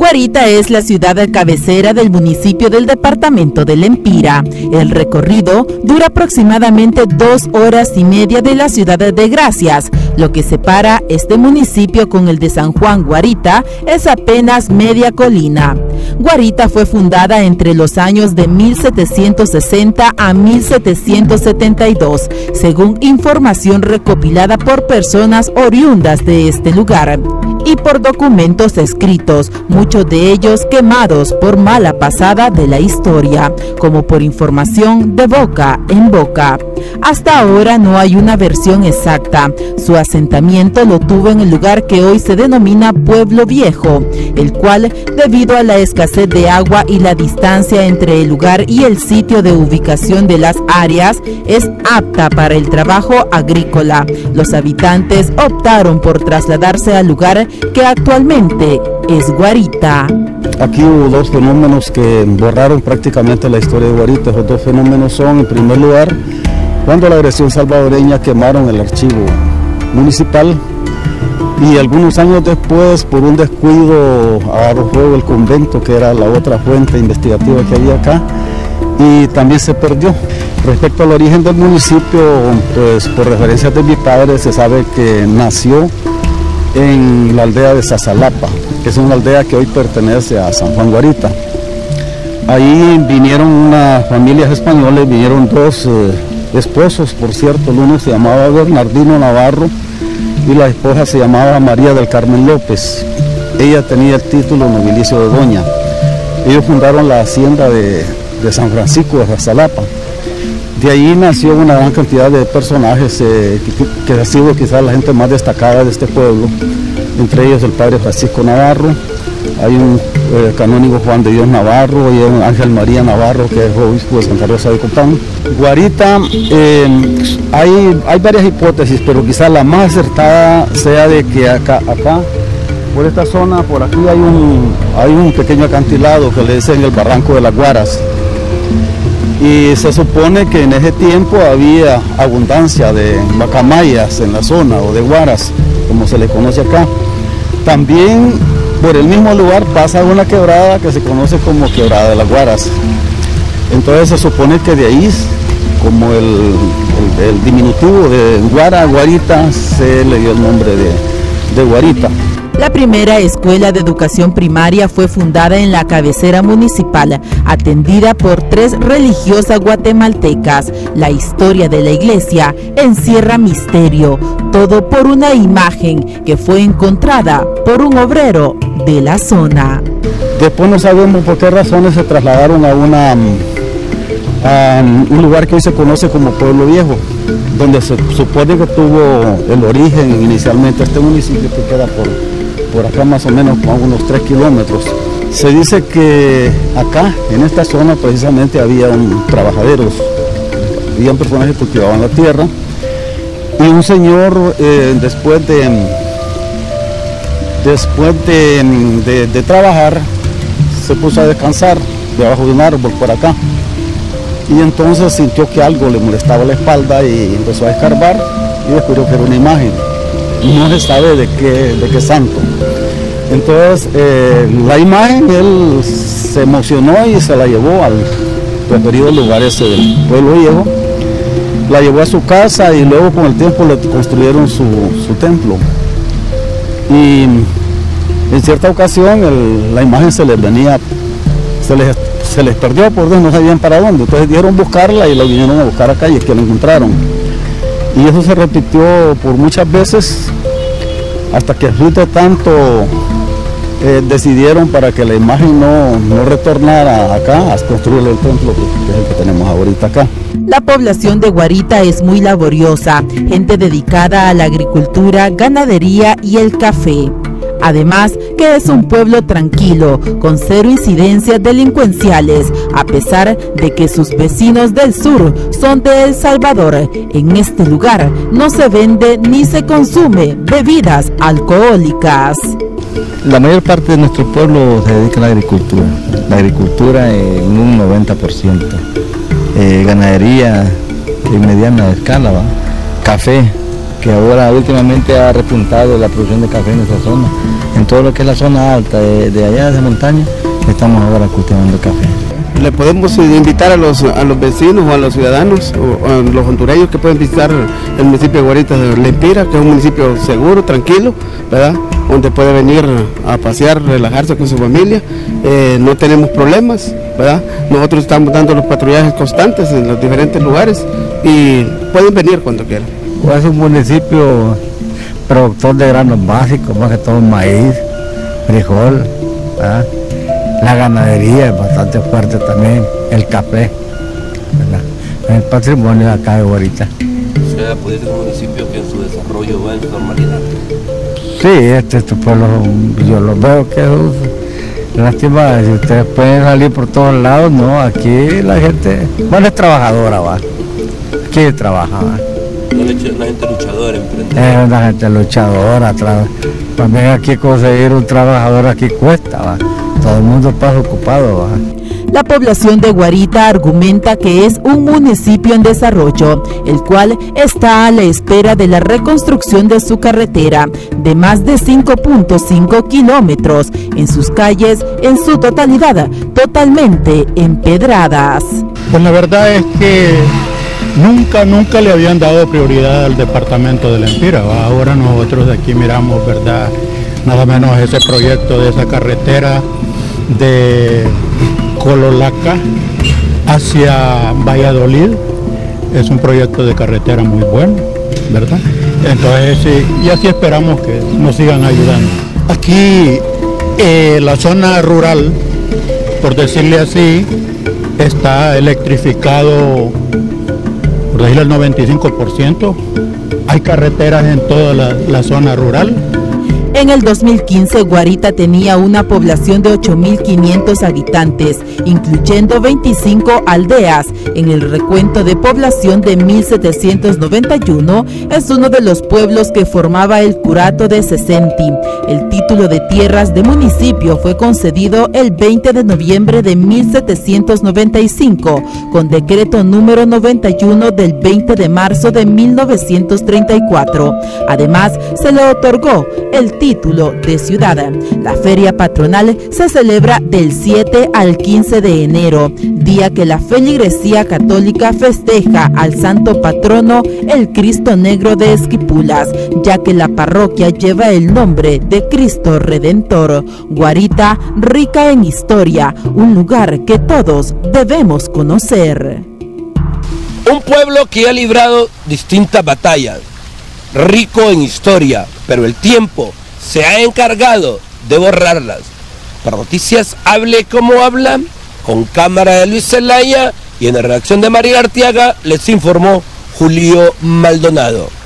Guarita es la ciudad cabecera del municipio del departamento de Lempira. El recorrido dura aproximadamente dos horas y media de la ciudad de Gracias. Lo que separa este municipio con el de San Juan Guarita es apenas media colina. Guarita fue fundada entre los años de 1760 a 1772, según información recopilada por personas oriundas de este lugar y por documentos escritos, muchos de ellos quemados por mala pasada de la historia, como por información de boca en boca. Hasta ahora no hay una versión exacta. Su asentamiento lo tuvo en el lugar que hoy se denomina Pueblo Viejo, el cual, debido a la escasez de agua y la distancia entre el lugar y el sitio de ubicación de las áreas, es apta para el trabajo agrícola. Los habitantes optaron por trasladarse al lugar que actualmente es Guarita. Aquí hubo dos fenómenos que borraron prácticamente la historia de Guarita. Los dos fenómenos son, en primer lugar, cuando la agresión salvadoreña quemaron el archivo municipal y algunos años después, por un descuido, agarró fuego el convento, que era la otra fuente investigativa que había acá, y también se perdió. Respecto al origen del municipio, pues por referencias de mi padre se sabe que nació en la aldea de Sazalapa, que es una aldea que hoy pertenece a San Juan Guarita. Ahí vinieron unas familias españoles, vinieron dos eh, esposos, por cierto, el uno se llamaba Bernardino Navarro y la esposa se llamaba María del Carmen López. Ella tenía el título nobilicio de doña. Ellos fundaron la hacienda de, San Francisco de Sazalapa. De ahí nació una gran cantidad de personajes eh, que, ha sido quizás la gente más destacada de este pueblo, entre ellos el padre Francisco Navarro, hay un eh, canónigo Juan de Dios Navarro y Ángel María Navarro que es obispo de Santa Rosa de Copán. Guarita, em, hay, hay varias hipótesis, pero quizás la más acertada sea de que acá, acá por esta zona, por aquí hay un, hay un pequeño acantilado que le dicen el Barranco de las Guaras y se supone que en ese tiempo había abundancia de macamayas en la zona o de guaras, como se le conoce acá. También por el mismo lugar pasa una quebrada que se conoce como quebrada de las guaras. Entonces se supone que de ahí, como el, diminutivo de guara, guarita, se le dio el nombre de, de guarita. La primera escuela de educación primaria fue fundada en la cabecera municipal, atendida por tres religiosas guatemaltecas. La historia de la iglesia encierra misterio, todo por una imagen que fue encontrada por un obrero de la zona. Después no sabemos por qué razones se trasladaron a una un lugar que hoy se conoce como Pueblo Viejo, donde se supone que tuvo el origen inicialmente este municipio que queda por por acá más o menos a unos 3 kilómetros. Se dice que acá, en esta zona, precisamente había un trabajaderos, habían personas que cultivaban la tierra, y un señor eh, después de después de, de, trabajar se puso a descansar debajo de un árbol por acá y entonces sintió que algo le molestaba la espalda y empezó a escarbar y descubrió que era una imagen no se sabe de qué, de qué santo. Entonces, eh, la imagen, él se emocionó y se la llevó al referido lugar ese del pueblo viejo. La llevó a su casa y luego con el tiempo le construyeron su, templo. Y en cierta ocasión la imagen se les venía, se les, se perdió por donde no sabían para dónde. Entonces dieron buscarla y la vinieron a buscar acá y es que la encontraron. Y eso se repitió por muchas veces hasta que fruto tanto eh, decidieron para que la imagen no, no retornara acá a construir el templo que, que tenemos ahorita acá. La población de Guarita es muy laboriosa, gente dedicada a la agricultura, ganadería y el café. Además, que es un pueblo tranquilo, con cero incidencias delincuenciales, a pesar de que sus vecinos del sur son de El Salvador. En este lugar no se vende ni se consume bebidas alcohólicas. La mayor parte de nuestro pueblo se dedica a la agricultura, la agricultura en un 90%, eh, ganadería en mediana escala, café, que ahora últimamente ha repuntado la producción de café en esa zona. Todo lo que es la zona alta de, allá de montaña, estamos ahora cultivando café. Le podemos invitar a los, a los vecinos o a los ciudadanos o a los hondureños que pueden visitar el municipio de Guarita de Lempira, que es un municipio seguro, tranquilo, ¿verdad? donde puede venir a pasear, relajarse con su familia. Eh, no tenemos problemas, ¿verdad? Nosotros estamos dando los patrullajes constantes en los diferentes lugares y pueden venir cuando quieran. Es un municipio productor de granos básicos, más que todo maíz, frijol, la ganadería es bastante fuerte también, el café, el patrimonio de acá de Guarita. ¿Usted puede ser un municipio que en su desarrollo va en su normalidad? Sí, este, este pueblo, yo lo veo que es lástima, si ustedes pueden salir por todos lados, no, aquí la gente, bueno, es trabajadora, va, aquí trabaja, va. Una, gente luchadora, emprendedora. Es una gente luchadora, también aquí conseguir un trabajador aquí cuesta, va. todo el mundo pasa ocupado. Va. La población de Guarita argumenta que es un municipio en desarrollo, el cual está a la espera de la reconstrucción de su carretera de más de 5.5 kilómetros en sus calles en su totalidad totalmente empedradas. Pues la verdad es que nunca, nunca le habían dado prioridad al departamento de la Empira. Ahora nosotros aquí miramos, ¿verdad? Nada menos ese proyecto de esa carretera de Cololaca hacia Valladolid. Es un proyecto de carretera muy bueno, ¿verdad? Entonces, y así esperamos que nos sigan ayudando. Aquí, eh, la zona rural, por decirle así, está electrificado, por decirlo el 95%. Hay carreteras en toda la zona rural en el 2015, Guarita tenía una población de 8.500 habitantes, incluyendo 25 aldeas. En el recuento de población de 1791, es uno de los pueblos que formaba el curato de Sesenti. El título de tierras de municipio fue concedido el 20 de noviembre de 1795, con decreto número 91 del 20 de marzo de 1934. Además, se le otorgó el título de ciudad. La feria patronal se celebra del 7 al 15 de enero, día que la feligresía católica festeja al santo patrono el Cristo Negro de Esquipulas, ya que la parroquia lleva el nombre de Cristo Redentor. Guarita, rica en historia, un lugar que todos debemos conocer. Un pueblo que ha librado distintas batallas, rico en historia, pero el tiempo se ha encargado de borrarlas. Para noticias, hable como habla, con cámara de Luis Zelaya y en la redacción de María Artiaga les informó Julio Maldonado.